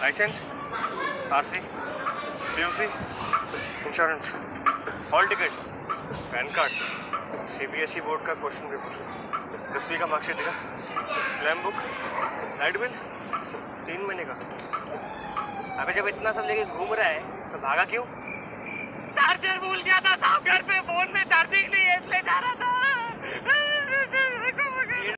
License RC PUC insurance hall ticket PAN card CBSE board का question paper दसवीं का marksheet का lamb book light bill तीन महीने का। अबे जब इतना सब लेके घूम रहा है तो भागा क्यों?